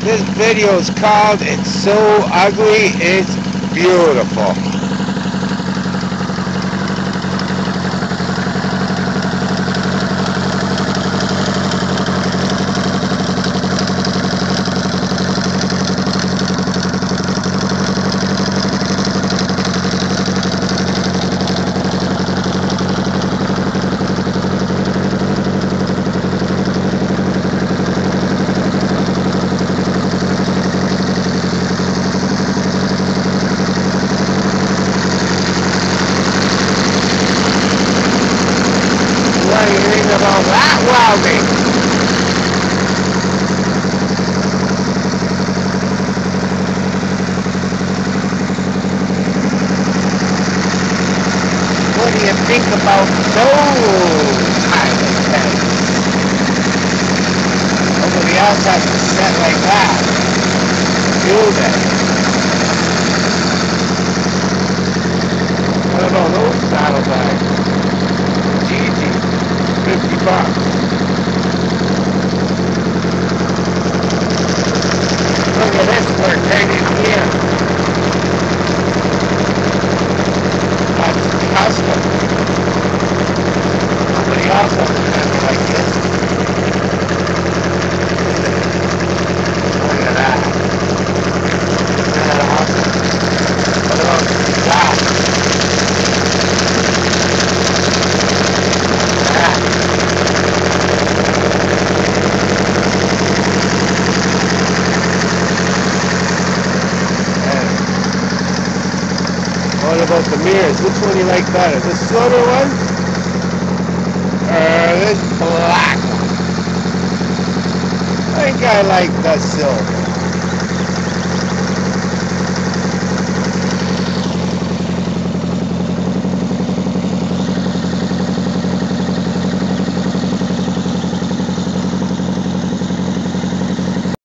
This video is called It's So Ugly, It's Beautiful. What do you think about? What do you think about those of things? Nobody else has a set like that. Do they? I know, those saddlebags. Gigi, 50 bucks. That's custom. Nobody else has a set like this. Look at that. Isn't that awesome? What about that? That. What about the mirrors? Which one do you like better? This silver one? Or this black one? I think I like the silver.